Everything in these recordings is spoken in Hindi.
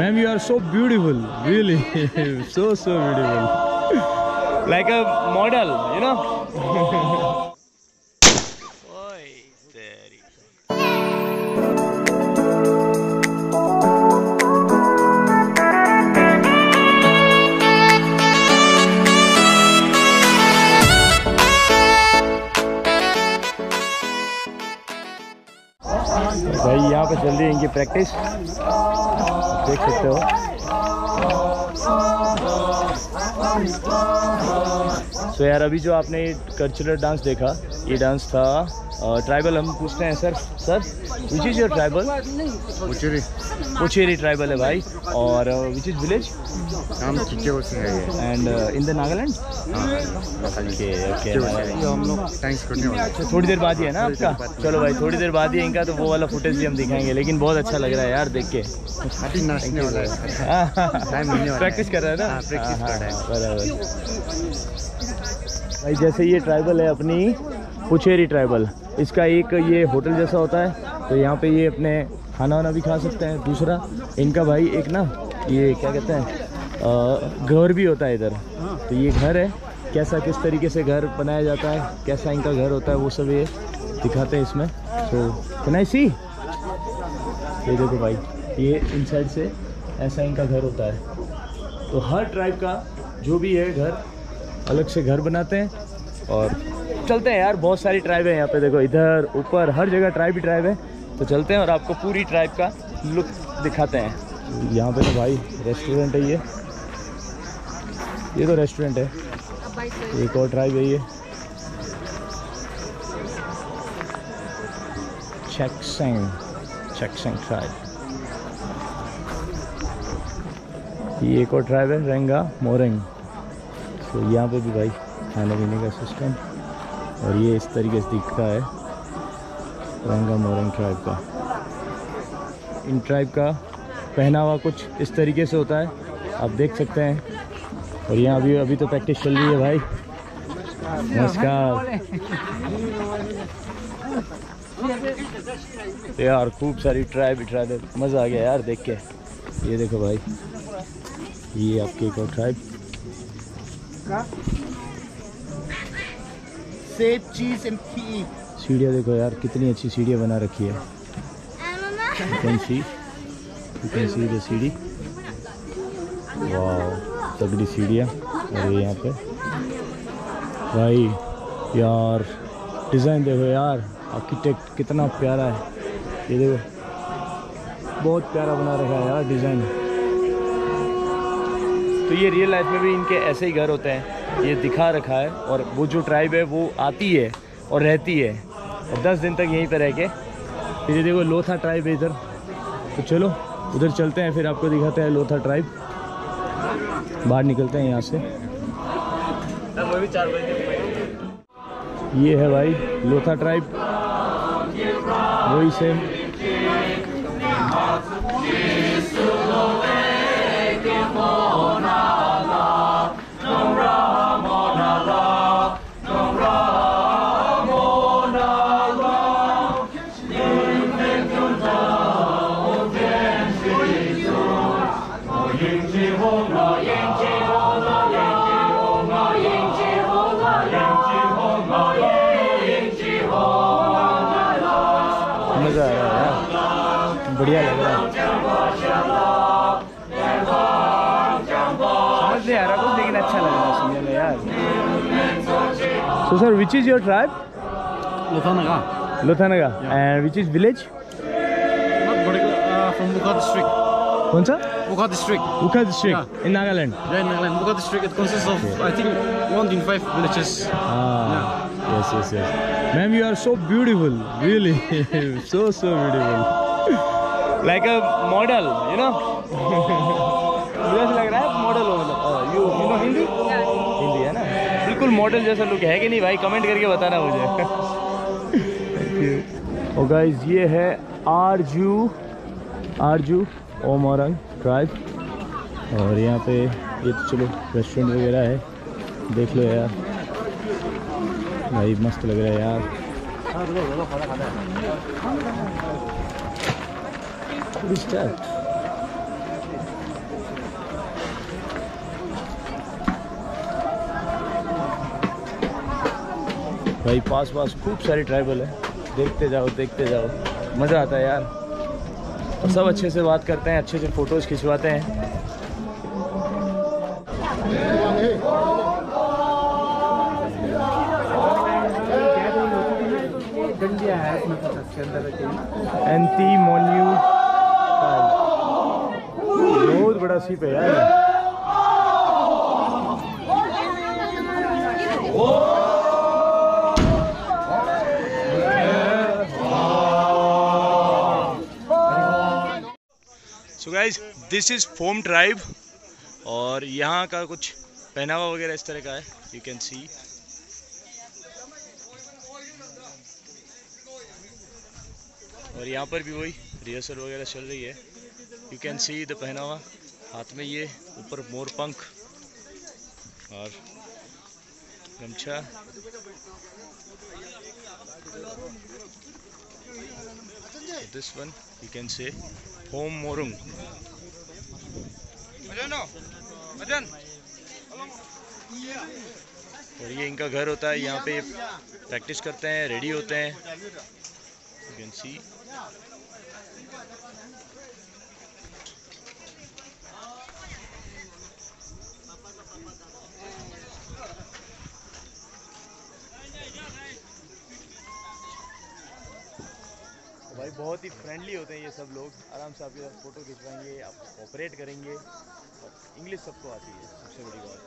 Ma'am, you are so beautiful. Really. so, so beautiful. like a model, you know? भाई यहाँ पे चल रही है इनकी प्रैक्टिस देख सकते हो। तो यार अभी जो आपने कल्चरल डांस देखा ये डांस था ट्राइबल हम पूछते हैं sir sir which is your tribal Pochury tribal है भाई और विच इज़ विलेज हम चिच्चे से है and in the Nagaland okay okay हम लोग थैंक्स करने वाले थोड़ी देर बाद ही है ना आपका? चलो भाई थोड़ी देर बाद ही है इनका तो वो वाला फुटेज भी हम दिखाएँगे लेकिन बहुत अच्छा लग रहा है यार देख के। प्रैक्टिस कर रहा है ना? हाँ, है। हाँ, बराबर। भाई जैसे ये ट्राइबल है अपनी पुचेरी ट्राइबल इसका एक ये होटल जैसा होता है। तो यहाँ पे ये अपने खाना वाना भी खा सकते हैं। दूसरा, इनका भाई एक ना, ये क्या कहते हैं घर भी होता है इधर। तो ये घर है। कैसा, किस तरीके से घर बनाया जाता है, कैसा इनका घर होता है, वो सब ये दिखाते हैं इसमें। तो कैन आई सी ये देखो भाई, ये इन साइड से ऐसा इनका घर होता है। तो हर ट्राइब का जो भी है घर, अलग से घर बनाते हैं। और चलते हैं यार, बहुत सारी ट्राइब है यहाँ पे। देखो, इधर, ऊपर, हर जगह ट्राइब ही ट्राइब है। तो चलते हैं और आपको पूरी ट्राइब का लुक दिखाते हैं। यहाँ पे तो भाई रेस्टोरेंट है ये। ये तो रेस्टोरेंट है। एक और ट्राइब है ये। चेक्सेंग चेक्सेंग ट्राइब ये एक और ट्राइब है रेंगा मोरेंग तो यहाँ पे भी भाई खाने पीने का सिस्टम और ये इस तरीके से दिखता है। रेंगा मोरेंग ट्राइब का। इन ट्राइब का पहनावा कुछ इस तरीके से होता है। आप देख सकते हैं। और यहाँ अभी अभी तो प्रैक्टिस चल रही है भाई। नमस्कार। यार, खूब सारी ट्राइब ट्राइब मज़ा आ गया यार देख के। ये देखो भाई। ये आपकी एक और ट्राइब cheese and pea. सीढ़ियाँ देखो यार, कितनी अच्छी सीढ़ियाँ बना रखी है। सीढ़ी। वाह तगड़ी सीढ़ियाँ और ये यहाँ पे। भाई, यार डिज़ाइन देखो यार आर्किटेक्ट कितना प्यारा है। ये देखो, बहुत प्यारा बना रखा है यार डिज़ाइन तो ये रियल लाइफ में भी इनके ऐसे ही घर होते हैं। ये दिखा रखा है और वो जो ट्राइब है, वो आती है और रहती है। और दस दिन तक यहीं पर रह के। फिर ये देखो लोथा ट्राइब है इधर। तो चलो, उधर चलते हैं, फिर आपको दिखाते हैं लोथा ट्राइब बाहर निकलते हैं यहाँ से। ये है भाई लोथा ट्राइब वही सेम समझ नहीं आ रहा कुछ लेकिन अच्छा लग रहा है सुनने में यार so sir which is your tribe Luthanaga. Lothanaga and which is village Not particular. Uh, from Bukha district. कौन सा Bukha district. Wokha district in Nagaland Yeah, in Nagaland. Bukha district. It consists of I think one in five villages. Ah, yes, yes, yes. Ma'am, you are so beautiful, really, so so beautiful. like a model, you know. मुझे ऐसा लग रहा है मॉडल हो मतलब you you know Hindi Hindi है ना? बिल्कुल मॉडल जैसा लुक है कि नहीं भाई? कमेंट करके बताना मुझे। और गाइस ये है आरज़ू आरज़ू ओमोरंग ट्राइब और यहाँ पे ये तो चलो रेस्टोरेंट वगैरह है। देख लो यार। भाई मस्त लग रहा है यार। What भाई, पास पास खूब सारी ट्राइबल है। देखते जाओ देखते जाओ। मज़ा आता है यार। और सब अच्छे से बात करते हैं, अच्छे से फ़ोटोज़ खिंचवाते हैं। एंटी मोन्यू बहुत बड़ा शिप है यार। So guys this is Phom tribe और यहाँ का कुछ पहनावा वगैरह इस तरह का है यू कैन सी और यहाँ पर भी वही रिहर्सल वगैरह चल रही है। यू कैन सी द पहनावा, हाथ में ये, ऊपर मोर पंख और गमछा। This one you can say home Morung और ये इनका घर होता है यहाँ पे प्रैक्टिस करते हैं रेडी होते हैं। यू कैन सी भाई, बहुत ही फ्रेंडली होते हैं ये सब लोग। आराम से आपके साथ फ़ोटो खिंचवाएँगे, आप ऑपरेट करेंगे। और इंग्लिश सबको आती है, सबसे बड़ी बात।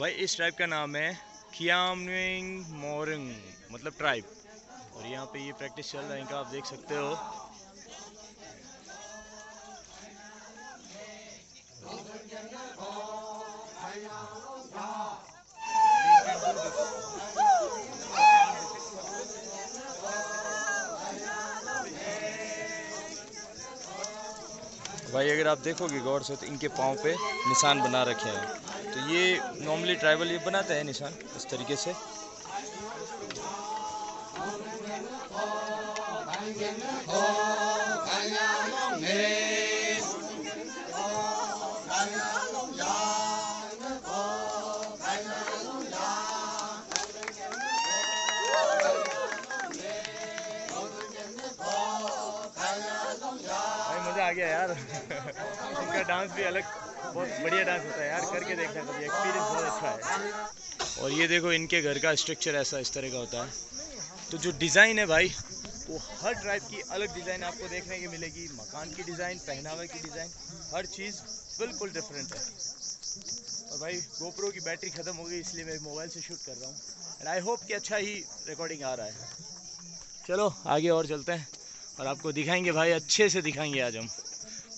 भाई, इस ट्राइब का नाम है खियामिंग मोरिंग मतलब ट्राइब और यहाँ पे ये प्रैक्टिस चल रहा है, इनका आप देख सकते हो। अगर आप देखोगे गौर से तो इनके पाँव पे निशान बना रखे हैं। तो ये नॉर्मली ट्राइबल ये बनाते हैं निशान, इस तरीके से। गया यार। इनका डांस भी अलग, बहुत बढ़िया डांस होता है यार, करके देखना कभी एक्सपीरियंस बहुत अच्छा है। और ये देखो, इनके घर का स्ट्रक्चर ऐसा इस तरह का होता है। तो जो डिज़ाइन है भाई, वो हर ट्राइब की अलग डिज़ाइन आपको देखने की मिलेगी। मकान की डिज़ाइन पहनावे की डिज़ाइन हर चीज़ बिल्कुल डिफरेंट है। और भाई गोप्रो की बैटरी ख़त्म हो गई, इसलिए मैं मोबाइल से शूट कर रहा हूँ। एंड आई होप कि अच्छा ही रिकॉर्डिंग आ रहा है। चलो, आगे और चलते हैं। और आपको दिखाएँगे भाई, अच्छे से दिखाएँगे आज हम।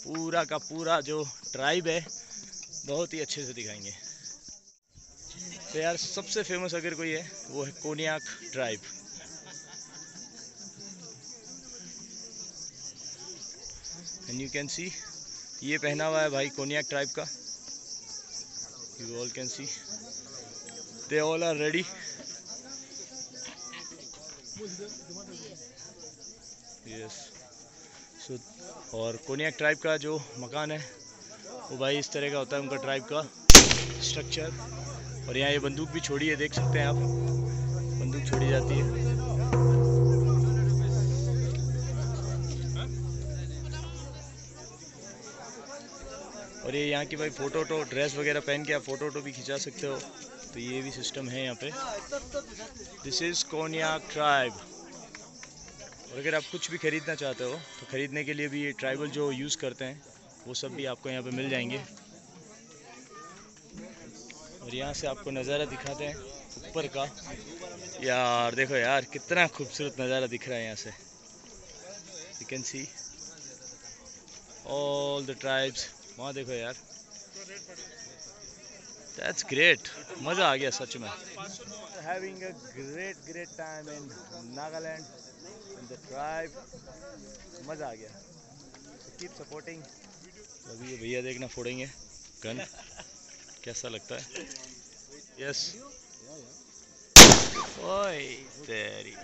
पूरा का पूरा जो ट्राइब है, बहुत ही अच्छे से दिखाएँगे। तो यार, सबसे फ़ेमस अगर कोई है, वो है Konyak tribe and you can see ये पहना हुआ है भाई कोनियाक ट्राइब का। You all can see they all are ready yes so और कोनियाक ट्राइब का जो मकान है, वो भाई इस तरह का होता है उनका ट्राइब का स्ट्रक्चर और यहाँ ये बंदूक भी छोड़ी है, देख सकते हैं आप। बंदूक छोड़ी जाती है। और ये यहाँ की भाई फ़ोटो वोटो ड्रेस वगैरह पहन के आप फ़ोटो वोटो भी खिंचा सकते हो। तो ये भी सिस्टम है यहाँ पे। दिस इज़ कोनियाक ट्राइब और अगर आप कुछ भी ख़रीदना चाहते हो तो ख़रीदने के लिए भी ये ट्राइबल जो यूज़ करते हैं, वो सब भी आपको यहाँ पे मिल जाएँगे। और यहाँ से आपको नज़ारा दिखाते हैं, ऊपर का। यार, देखो यार, कितना खूबसूरत नज़ारा दिख रहा है यहाँ से। You can see all the tribes वहाँ देखो यार। दैट्स ग्रेट मज़ा आ गया सच में। ट्राइब मज़ा आ गया। कीप सपोर्टिंग अभी ये भैया देखना फोड़ेंगे। गन। कैसा लगता है? यस ओए तेरी।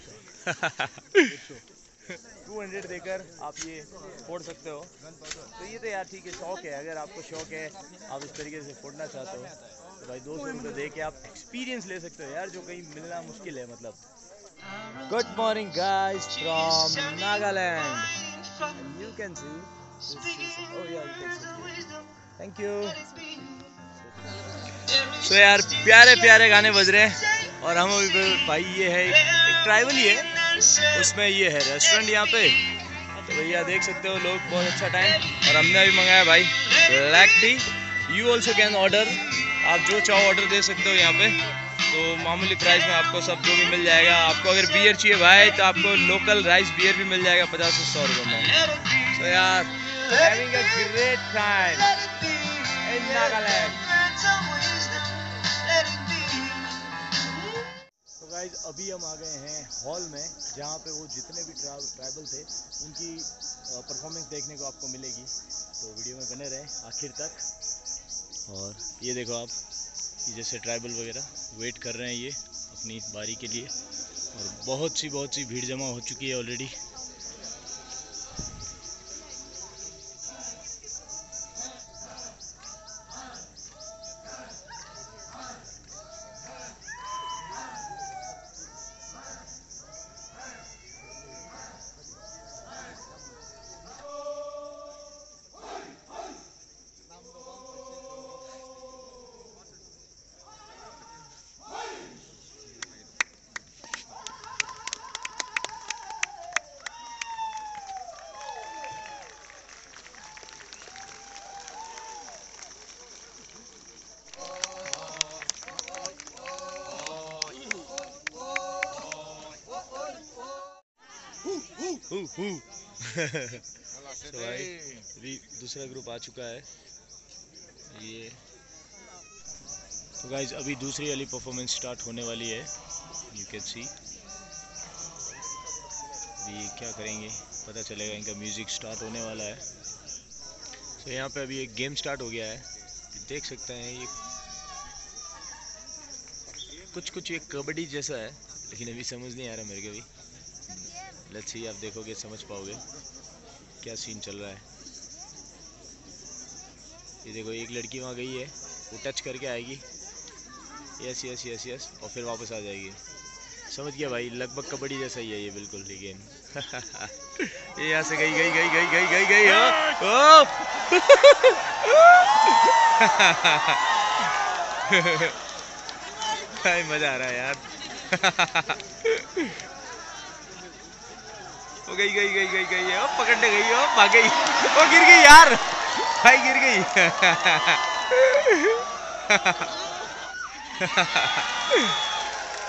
टू हंड्रेड देकर आप ये फोड़ सकते हो। तो ये तो यार ठीक है शौक है। अगर आपको शौक है आप इस तरीके से फोड़ना चाहते हो तो भाई दो सौ रुपये दे के आप एक्सपीरियंस ले सकते हो यार जो कहीं मिलना मुश्किल है मतलब। Good morning guys from Nagaland you can see oh yeah you can see thank you so यार प्यारे प्यारे गाने बज रहे हैं और हम अभी भाई ये है एक, ट्राइबल ही है। उसमें ये है रेस्टोरेंट यहाँ पे। तो भैया देख सकते हो लोग बहुत अच्छा टाइम और हमने अभी मंगाया भाई black tea you also can order आप जो चाहो ऑर्डर दे सकते हो यहाँ पे। तो मामूली प्राइस में आपको सब जो भी मिल जाएगा। आपको अगर बियर चाहिए भाई तो आपको लोकल राइस बियर भी मिल जाएगा पचास से सौ रुपये में। तो यार नागालैंड तो गाइज़ अभी हम आ गए हैं हॉल में, जहाँ पे वो जितने भी ट्राइबल थे, उनकी परफॉर्मेंस देखने को आपको मिलेगी। तो वीडियो में बने रहें, आखिर तक। और ये देखो आप। जैसे ट्राइबल वगैरह वेट कर रहे हैं ये अपनी बारी के लिए और बहुत सी बहुत सी भीड़ जमा हो चुकी है ऑलरेडी तो भाई दूसरा ग्रुप आ चुका है। ये। तो गाइज़ अभी दूसरी वाली परफॉर्मेंस स्टार्ट होने वाली है यू कैन सी अभी क्या करेंगे, पता चलेगा, इनका म्यूज़िक स्टार्ट होने वाला है। तो यहाँ पे अभी एक गेम स्टार्ट हो गया है। देख सकते हैं, ये कुछ कुछ ये कबड्डी जैसा है, लेकिन अभी समझ नहीं आ रहा मेरे को भी। लेट्स सी आप देखोगे समझ पाओगे क्या सीन चल रहा है। ये देखो एक लड़की वहाँ गई है वो टच करके आएगी। यस यस यस यस और फिर वापस आ जाएगी। समझ गया भाई लगभग कबड्डी जैसा ही है ये बिल्कुल ये गेम ये यहाँ से गई गई गई गई गई गई गई ओ, ओ! मज़ा आ रहा है यार। वो गई गई गई गई गई ओ पकड़ने गई ओ भाग। गई ओ गिर गई यार। भाई गिर गई।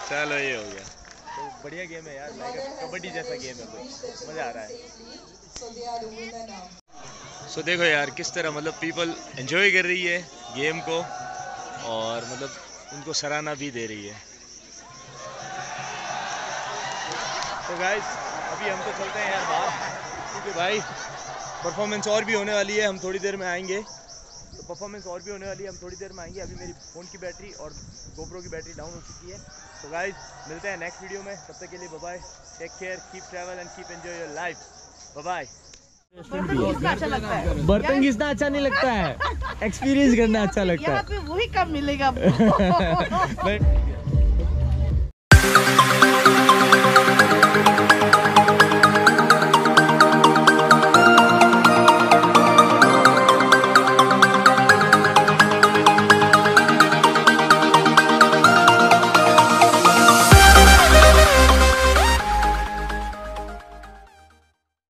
चलो ये हो गया। तो बढ़िया गेम है यार कबड्डी जैसा गेम है कुछ। मज़ा आ रहा है। सो so, देखो यार किस तरह मतलब पीपल एंजॉय कर रही है गेम को और मतलब उनको सराहना भी दे रही है। तो so, गाइस अभी हम तो चलते हैं यार बाहर। क्योंकि भाई परफॉर्मेंस और भी होने वाली है हम थोड़ी देर में आएँगे। तो परफॉर्मेंस और भी होने वाली है हम थोड़ी देर में आएँगे। अभी मेरी फ़ोन की बैटरी और गोप्रो की बैटरी डाउन हो चुकी है। तो गाइस मिलते हैं नेक्स्ट वीडियो में। तब तक के लिए bye take care keep travel and keep enjoy your life bye बर्तन घिसना अच्छा नहीं लगता है? एक्सपीरियंस करना अच्छा लगता है। वही कम मिलेगा